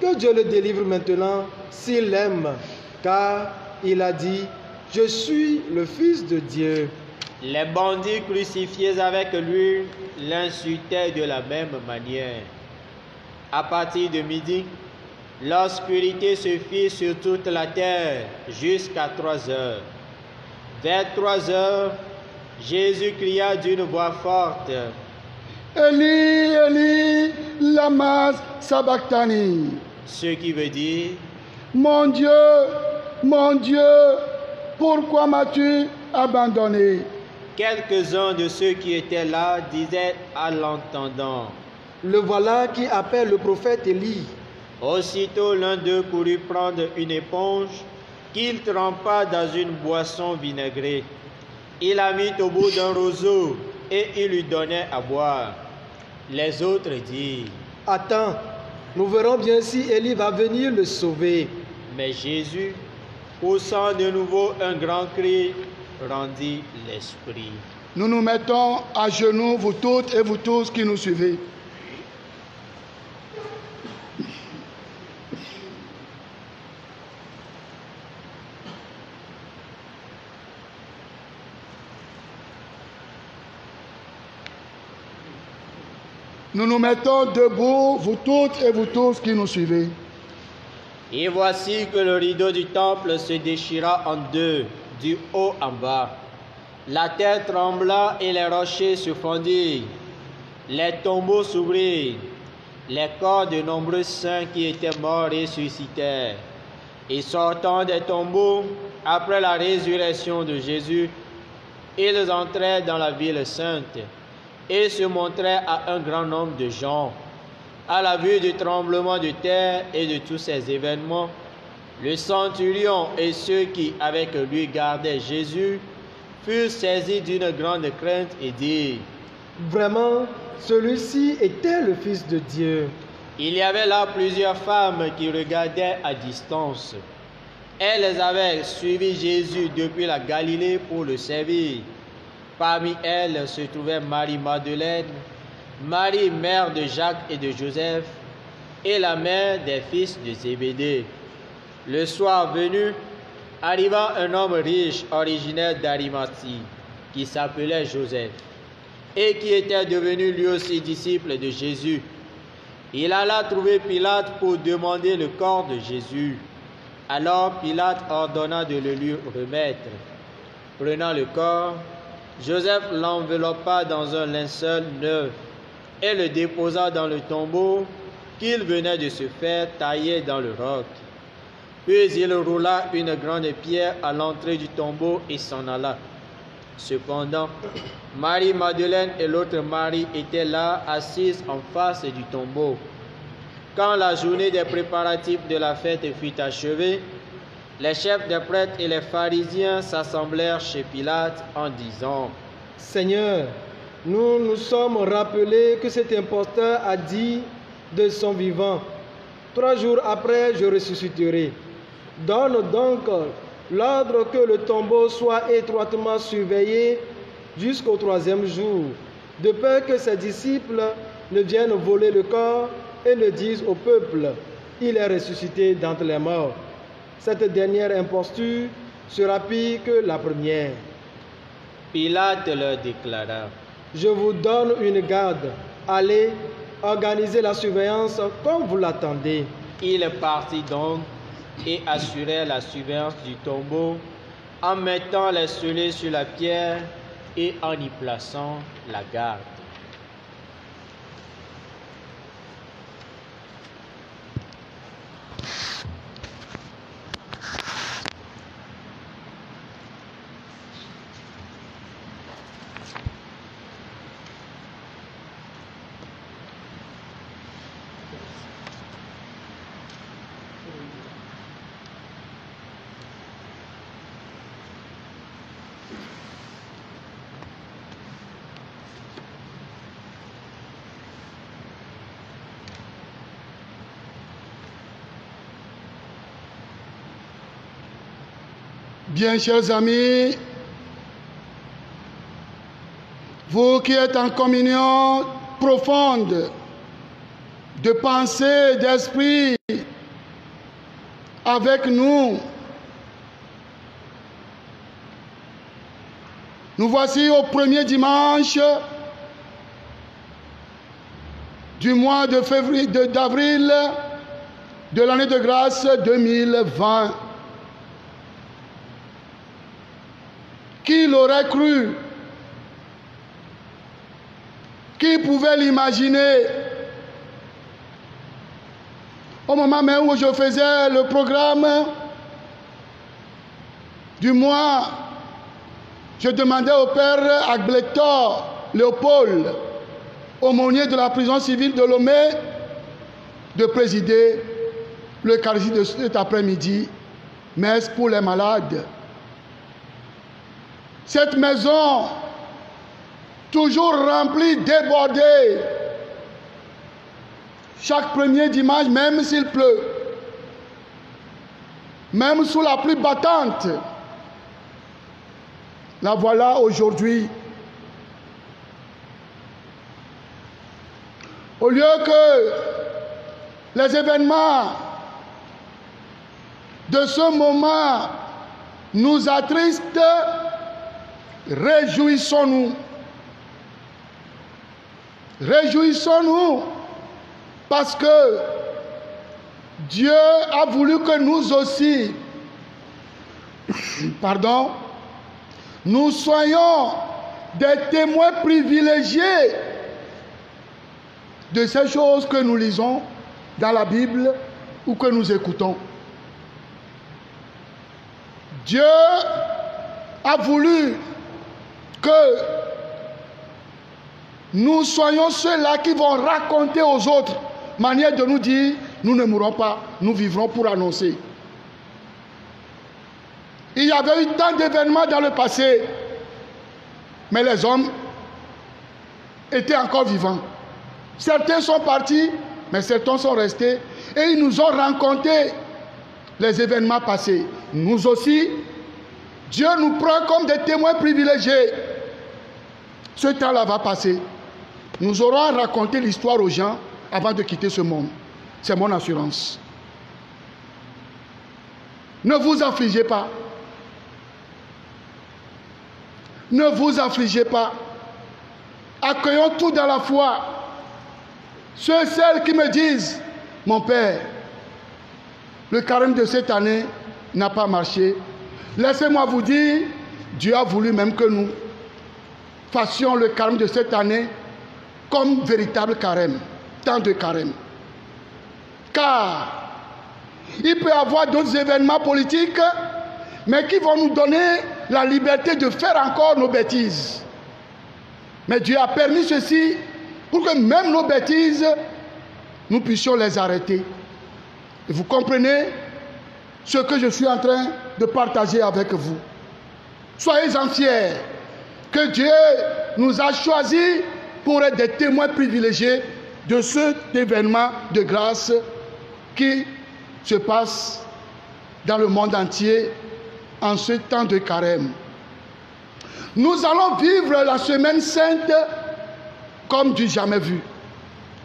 Que Dieu le délivre maintenant s'il l'aime. Car il a dit, je suis le Fils de Dieu. Les bandits crucifiés avec lui l'insultaient de la même manière. À partir de midi, l'obscurité se fit sur toute la terre jusqu'à trois heures. Vers trois heures, Jésus cria d'une voix forte, Eli, Eli, lama sabachthani. ce qui veut dire, Mon Dieu, mon Dieu, pourquoi m'as-tu abandonné? Quelques-uns de ceux qui étaient là disaient à l'entendant. Le voilà qui appelle le prophète Élie. Aussitôt l'un d'eux courut prendre une éponge qu'il trempa dans une boisson vinaigrée. Il la mit au bout d'un roseau et il lui donnait à boire. Les autres dirent, Attends, nous verrons bien si Élie va venir le sauver. mais Jésus, Poussant de nouveau un grand cri, rendit l'esprit. Nous nous mettons à genoux, vous toutes et vous tous qui nous suivez. Nous nous mettons debout, vous toutes et vous tous qui nous suivez. Et voici que le rideau du temple se déchira en deux, du haut en bas. La terre trembla et les rochers se fondirent. Les tombeaux s'ouvrirent. Les corps de nombreux saints qui étaient morts ressuscitèrent. Et sortant des tombeaux, après la résurrection de Jésus, ils entrèrent dans la ville sainte et se montrèrent à un grand nombre de gens. À la vue du tremblement de terre et de tous ces événements, le centurion et ceux qui avec lui gardaient Jésus furent saisis d'une grande crainte et dirent, Vraiment, celui-ci était le Fils de Dieu. Il y avait là plusieurs femmes qui regardaient à distance. Elles avaient suivi Jésus depuis la Galilée pour le servir. Parmi elles se trouvait Marie-Madeleine, Marie, mère de Jacques et de Joseph, et la mère des fils de Zébédée. Le soir venu, arriva un homme riche originaire d'Arimathie, qui s'appelait Joseph, et qui était devenu lui aussi disciple de Jésus. Il alla trouver Pilate pour demander le corps de Jésus. Alors Pilate ordonna de le lui remettre. Prenant le corps, Joseph l'enveloppa dans un linceul neuf et le déposa dans le tombeau qu'il venait de se faire tailler dans le roc. Puis il roula une grande pierre à l'entrée du tombeau et s'en alla. Cependant, Marie-Madeleine et l'autre Marie étaient là, assises en face du tombeau. Quand la journée des préparatifs de la fête fut achevée, les chefs des prêtres et les pharisiens s'assemblèrent chez Pilate en disant, Seigneur, nous nous sommes rappelés que cet imposteur a dit de son vivant, Trois jours après, je ressusciterai. Donne donc l'ordre que le tombeau soit étroitement surveillé jusqu'au troisième jour, de peur que ses disciples ne viennent voler le corps et ne disent au peuple, il est ressuscité d'entre les morts. Cette dernière imposture sera pire que la première. Pilate leur déclara, Je vous donne une garde. Allez, organisez la surveillance comme vous l'attendez. Il partit donc et assurait la surveillance du tombeau en mettant les scellés sur la pierre et en y plaçant la garde. Bien, chers amis, vous qui êtes en communion profonde de pensée, d'esprit avec nous, nous voici au premier dimanche du mois de février, de- d'avril de l'année de grâce 2020. Qui l'aurait cru? Qui pouvait l'imaginer? Au moment même où je faisais le programme du mois, je demandais au père Agblector Léopold, aumônier de la prison civile de Lomé, de présider l'Eucharistie de cet après-midi, messe pour les malades. Cette maison, toujours remplie, débordée, chaque premier dimanche, même s'il pleut. même sous la pluie battante. La voilà aujourd'hui. Au lieu que les événements de ce moment nous attristent, réjouissons-nous. Réjouissons-nous parce que Dieu a voulu que nous aussi, pardon, nous soyons des témoins privilégiés de ces choses que nous lisons dans la Bible ou que nous écoutons. Dieu a voulu que nous soyons ceux-là qui vont raconter aux autres, manière de nous dire, nous ne mourrons pas, nous vivrons pour annoncer. Il y avait eu tant d'événements dans le passé, mais les hommes étaient encore vivants. Certains sont partis, mais certains sont restés et ils nous ont raconté les événements passés. Nous aussi, Dieu nous prend comme des témoins privilégiés. Ce temps-là va passer. Nous aurons raconté l'histoire aux gens avant de quitter ce monde. C'est mon assurance. Ne vous affligez pas. Ne vous affligez pas. Accueillons tout dans la foi. Ceux et celles qui me disent, mon Père, le carême de cette année n'a pas marché. Laissez-moi vous dire, Dieu a voulu même que nous fassions le carême de cette année comme véritable carême, tant de carême. Car il peut y avoir d'autres événements politiques, mais qui vont nous donner la liberté de faire encore nos bêtises. Mais Dieu a permis ceci pour que même nos bêtises, nous puissions les arrêter. Et vous comprenez ce que je suis en train de partager avec vous. Soyez-en fiers que Dieu nous a choisis pour être des témoins privilégiés de cet événement de grâce qui se passe dans le monde entier en ce temps de carême. Nous allons vivre la semaine sainte comme du jamais vu.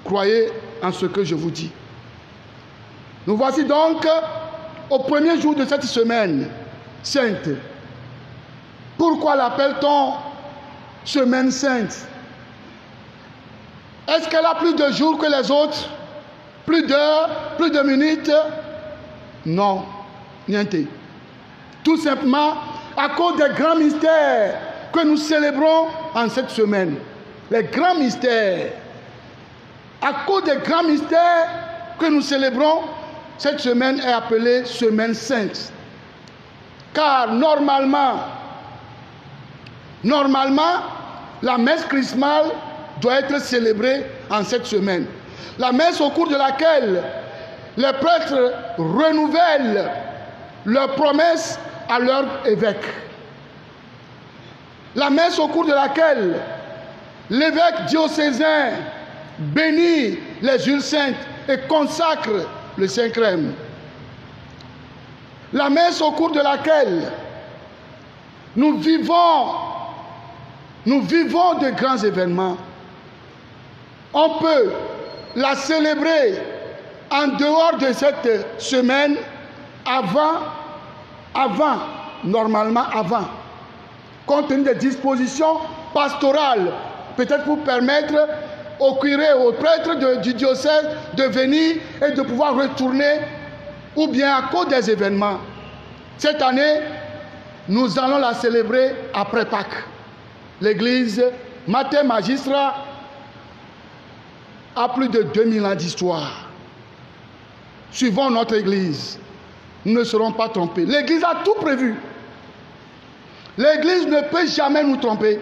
Croyez en ce que je vous dis. Nous voici donc au premier jour de cette semaine sainte. Pourquoi l'appelle-t-on semaine sainte Est-ce qu'elle a plus de jours que les autres? Plus d'heures? Plus de minutes? Non, niente. Tout simplement à cause des grands mystères que nous célébrons en cette semaine. Les grands mystères. À cause des grands mystères que nous célébrons, cette semaine est appelée semaine sainte. Car normalement, normalement, la messe chrismale doit être célébrée en cette semaine. La messe au cours de laquelle les prêtres renouvellent leurs promesses à leur évêque. La messe au cours de laquelle l'évêque diocésain bénit les huiles saintes et consacre le Saint Crème. La messe au cours de laquelle nous vivons, nous vivons de grands événements. On peut la célébrer en dehors de cette semaine, avant, avant, normalement avant, compte tenu des dispositions pastorales, peut-être pour permettre au curé, au prêtre du diocèse de venir et de pouvoir retourner, ou bien à cause des événements. Cette année, nous allons la célébrer après Pâques. L'église Matin Magistrat a plus de 2000 ans d'histoire. Suivons notre église. Nous ne serons pas trompés. L'église a tout prévu. L'église ne peut jamais nous tromper.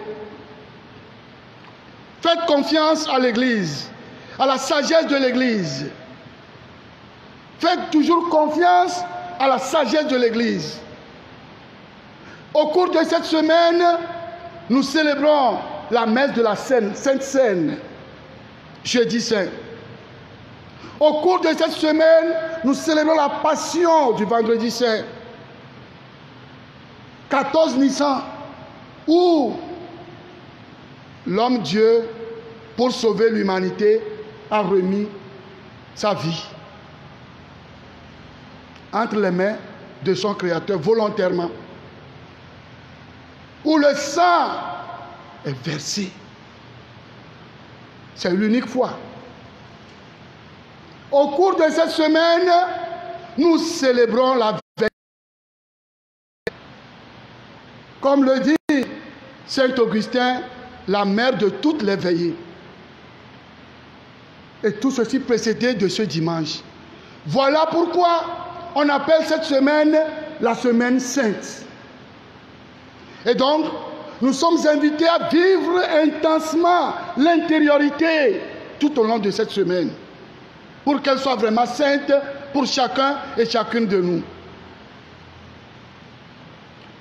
Faites confiance à l'Église, à la sagesse de l'Église. Faites toujours confiance à la sagesse de l'Église. Au cours de cette semaine, nous célébrons la messe de la Seine, Sainte Seine, jeudi saint. Au cours de cette semaine, nous célébrons la passion du vendredi saint. 14 Nissan, où l'homme Dieu, pour sauver l'humanité, a remis sa vie entre les mains de son Créateur volontairement. Où le sang est versé. C'est l'unique fois. Au cours de cette semaine, nous célébrons la veille. Comme le dit Saint Augustin, la mère de toutes les veillées. Et tout ceci précédé de ce dimanche. Voilà pourquoi on appelle cette semaine la semaine sainte. Et donc, nous sommes invités à vivre intensement l'intériorité tout au long de cette semaine, pour qu'elle soit vraiment sainte pour chacun et chacune de nous.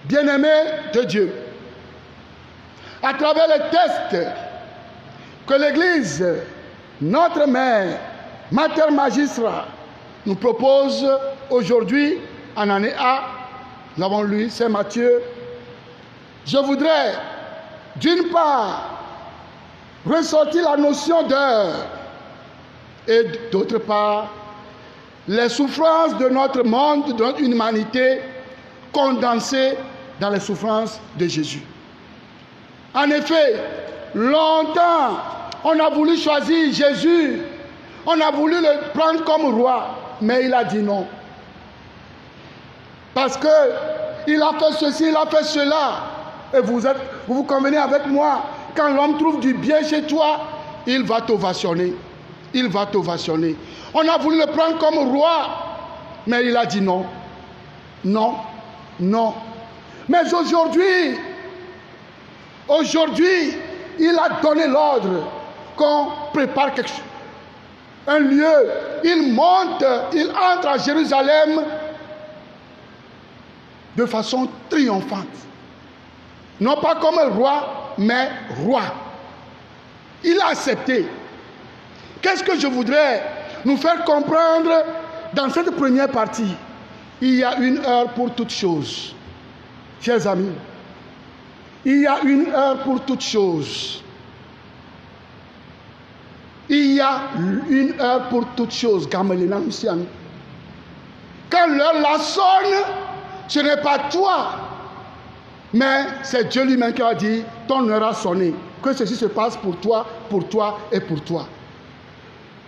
Bien-aimés de Dieu, à travers les tests que l'Église, notre mère, Mater Magistrat, nous propose aujourd'hui en année A, nous avons lu Saint Matthieu. Je voudrais, d'une part, ressortir la notion d'heure et d'autre part, les souffrances de notre monde, de notre humanité, condensées dans les souffrances de Jésus. En effet, longtemps, on a voulu choisir Jésus, on a voulu le prendre comme roi, mais il a dit non. Parce que il a fait ceci, il a fait cela. Et vous, êtes, vous vous convenez avec moi, quand l'homme trouve du bien chez toi, il va t'ovationner. Il va t'ovationner. On a voulu le prendre comme roi, mais il a dit non. Non, non. Mais aujourd'hui, aujourd'hui, il a donné l'ordre qu'on prépare quelque chose. Un lieu. Il monte, il entre à Jérusalem de façon triomphante. Non pas comme roi, mais roi. Il a accepté. Qu'est-ce que je voudrais nous faire comprendre dans cette première partie? Il y a une heure pour toute chose. Chers amis, il y a une heure pour toute chose. Il y a une heure pour toute chose. Quand l'heure la sonne, ce n'est pas toi, mais c'est Dieu lui-même qui a dit, ton heure a sonné. Que ceci se passe pour toi, pour toi et pour toi.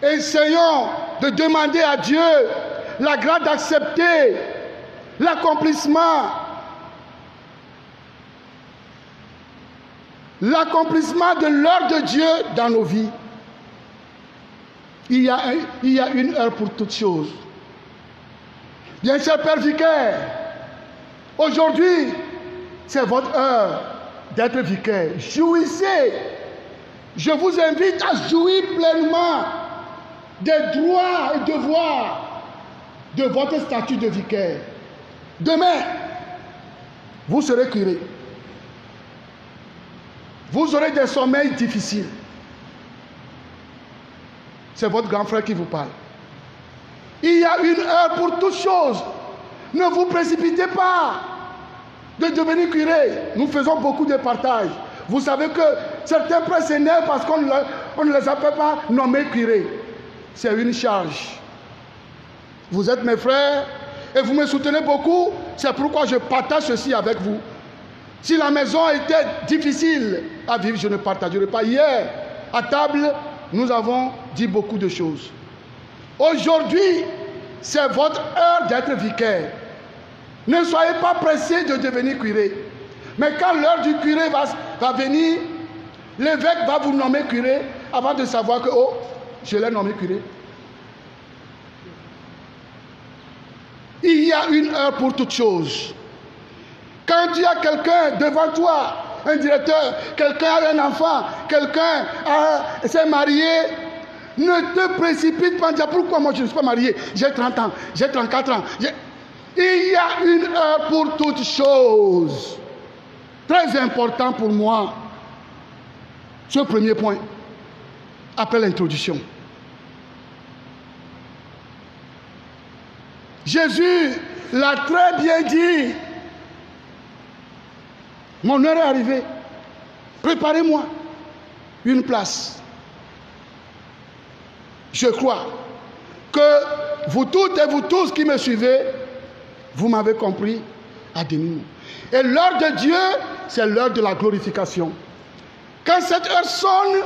Essayons de demander à Dieu la grâce d'accepter l'accomplissement. L'accomplissement de l'heure de Dieu dans nos vies. Il y, a, il y a une heure pour toutes choses. Bien cher Père Vicaire, aujourd'hui, c'est votre heure d'être vicaire. Jouissez. Je vous invite à jouir pleinement des droits et devoirs de votre statut de vicaire. Demain, vous serez curé. Vous aurez des sommeils difficiles. C'est votre grand frère qui vous parle. Il y a une heure pour toutes choses. Ne vous précipitez pas de devenir curé. Nous faisons beaucoup de partage. Vous savez que certains prêtres s'énervent parce qu'on ne les appelle pas nommés curés. C'est une charge. Vous êtes mes frères et vous me soutenez beaucoup. C'est pourquoi je partage ceci avec vous. Si la maison était difficile à vivre, je ne partagerai pas. Hier, à table, nous avons dit beaucoup de choses. Aujourd'hui, c'est votre heure d'être vicaire. Ne soyez pas pressés de devenir curé. Mais quand l'heure du curé va, va venir, l'évêque va vous nommer curé avant de savoir que, oh, je l'ai nommé curé. Il y a une heure pour toute chose. Quand tu as quelqu'un devant toi, un directeur, quelqu'un a un enfant, quelqu'un s'est marié, ne te précipite pas en disant pourquoi moi je ne suis pas marié, j'ai 30 ans, j'ai 34 ans. Il y a une heure pour toute chose. Très important pour moi. Ce premier point, après l'introduction. Jésus l'a très bien dit. Mon heure est arrivée. Préparez-moi une place. Je crois que vous toutes et vous tous qui me suivez, vous m'avez compris à demi. Et l'heure de Dieu, c'est l'heure de la glorification. Quand cette heure sonne,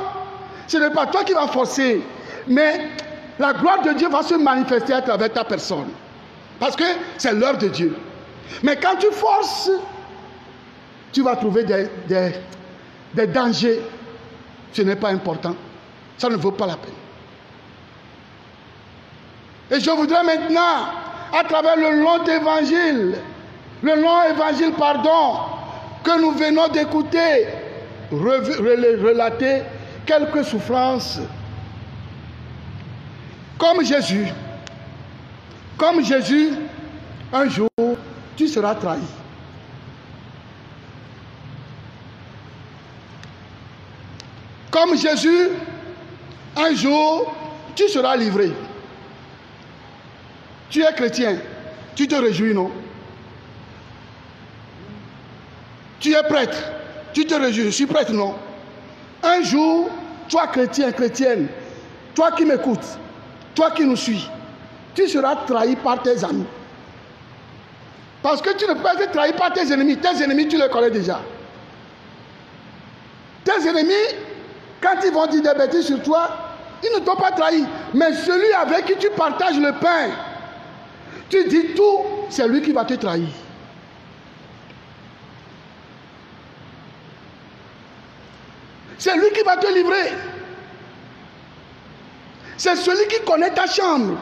ce n'est pas toi qui vas forcer, mais la gloire de Dieu va se manifester à travers ta personne. Parce que c'est l'heure de Dieu. Mais quand tu forces, tu vas trouver des, des, des dangers. Ce n'est pas important. Ça ne vaut pas la peine. Et je voudrais maintenant, à travers le long évangile, le long évangile, pardon, que nous venons d'écouter, relater quelques souffrances. Comme Jésus, comme Jésus, un jour, tu seras trahi. Comme Jésus, un jour, tu seras livré. Tu es chrétien, tu te réjouis, non? Tu es prêtre, tu te réjouis, je suis prêtre, non? Un jour, toi chrétien, chrétienne, toi qui m'écoutes, toi qui nous suis, tu seras trahi par tes amis. Parce que tu ne peux pas être trahi par tes ennemis. Tes ennemis, tu les connais déjà. Tes ennemis, quand ils vont dire des bêtises sur toi, ils ne t'ont pas trahi. Mais celui avec qui tu partages le pain, tu dis tout, c'est lui qui va te trahir. C'est lui qui va te livrer. C'est celui qui connaît ta chambre.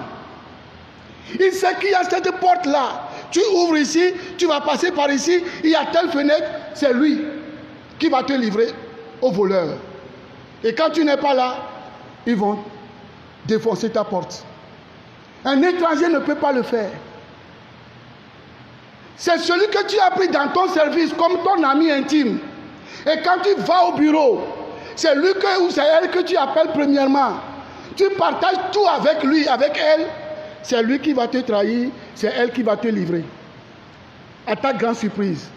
Il sait qu'il y a cette porte-là. Tu ouvres ici, tu vas passer par ici, il y a telle fenêtre, c'est lui qui va te livrer au voleur. Et quand tu n'es pas là, ils vont défoncer ta porte. Un étranger ne peut pas le faire. C'est celui que tu as pris dans ton service comme ton ami intime. Et quand tu vas au bureau, c'est lui que, ou c'est elle que tu appelles premièrement. Tu partages tout avec lui, avec elle. C'est lui qui va te trahir, c'est elle qui va te livrer. À ta grande surprise.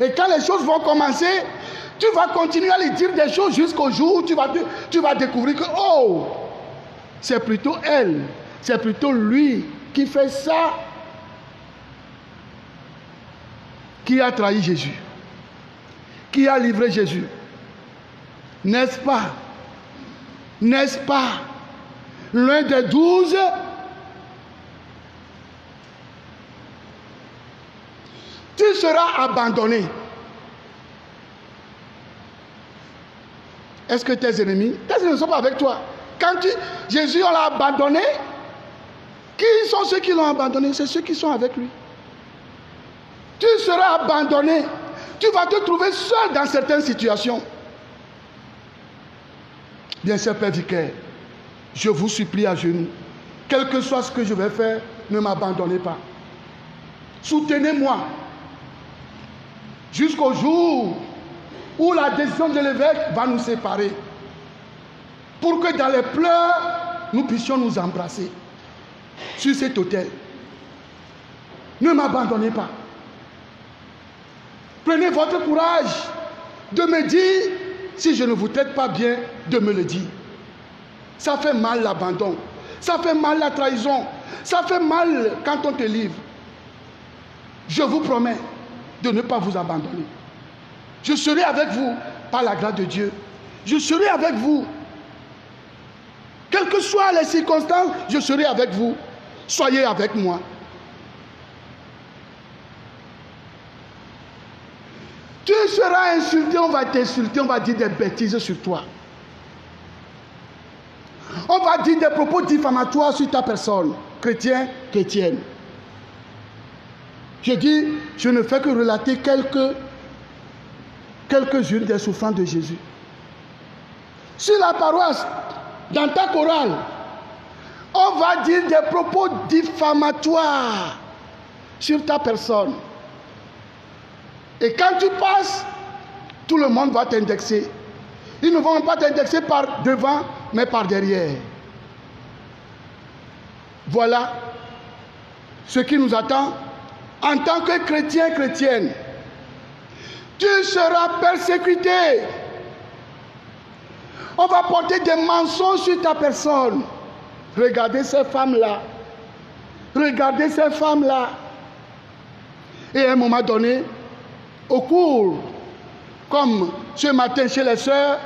Et quand les choses vont commencer, tu vas continuer à lui dire des choses jusqu'au jour où tu vas, tu vas découvrir que, oh, c'est plutôt elle, c'est plutôt lui qui fait ça, qui a trahi Jésus, qui a livré Jésus. N'est-ce pas? N'est-ce pas? L'un des douze tu seras abandonné. Est-ce que tes ennemis, tes ennemis ne sont pas avec toi? Quand tu, Jésus, on l'a abandonné, qui sont ceux qui l'ont abandonné? C'est ceux qui sont avec lui. Tu seras abandonné. Tu vas te trouver seul dans certaines situations. Bien sûr, Père Vicaire, je vous supplie à genoux, quel que soit ce que je vais faire, ne m'abandonnez pas. Soutenez-moi jusqu'au jour où la décision de l'évêque va nous séparer. Pour que dans les pleurs, nous puissions nous embrasser sur cet hôtel. Ne m'abandonnez pas. Prenez votre courage de me dire, si je ne vous traite pas bien, de me le dire. Ça fait mal l'abandon. Ça fait mal la trahison. Ça fait mal quand on te livre. Je vous promets de ne pas vous abandonner. Je serai avec vous par la grâce de Dieu. Je serai avec vous. Quelles que soient les circonstances, je serai avec vous. Soyez avec moi. Tu seras insulté, on va t'insulter, on va dire des bêtises sur toi. On va dire des propos diffamatoires sur ta personne, chrétien, chrétienne. Je dis, je ne fais que relater quelques, quelques-unes des souffrances de Jésus. Sur la paroisse, dans ta chorale, on va dire des propos diffamatoires sur ta personne. Et quand tu passes, tout le monde va t'indexer. Ils ne vont pas t'indexer par devant, mais par derrière. Voilà ce qui nous attend en tant que chrétien, chrétienne. Tu seras persécuté. On va porter des mensonges sur ta personne. Regardez ces femmes-là. Regardez ces femmes-là. Et à un moment donné, au cours, comme ce matin chez les sœurs,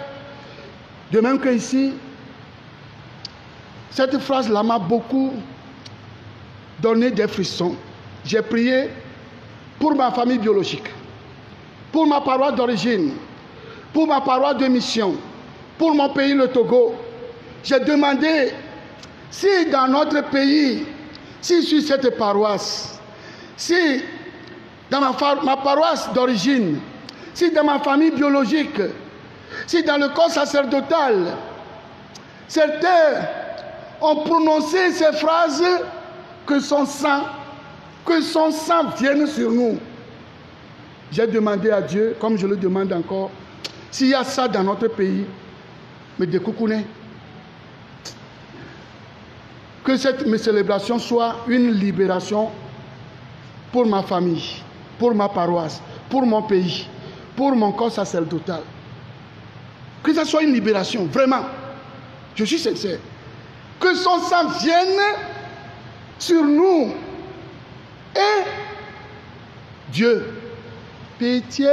de même que ici, cette phrase-là m'a beaucoup donné des frissons. J'ai prié pour ma famille biologique, pour ma paroisse d'origine, pour ma paroisse de mission, pour mon pays, le Togo. J'ai demandé si dans notre pays, si sur cette paroisse, si dans ma, paroisse d'origine, si dans ma famille biologique, si dans le corps sacerdotal, certains ont prononcé ces phrases que son sang, que son sang vienne sur nous. J'ai demandé à Dieu, comme je le demande encore, s'il y a ça dans notre pays, me découcouner. Que cette célébration soit une libération pour ma famille, pour ma paroisse, pour mon pays, pour mon corps sacerdotal. Que ce soit une libération, vraiment. Je suis sincère. Que son sang vienne sur nous. Et Dieu, pitié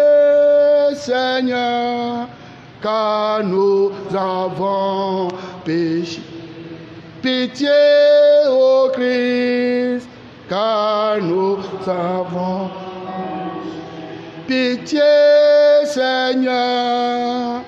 Seigneur, car nous avons péché. Pitié au Christ, car nous avons Pitié Seigneur,